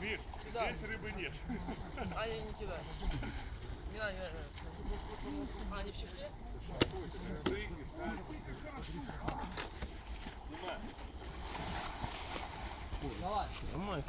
Миш, Сюда. здесь рыбы нет. А, не, не кидай. Не надо, не надо. А, они в все Снимай. Давай. Снимай.